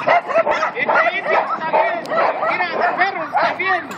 Esta India está bien, mira, perros está bien.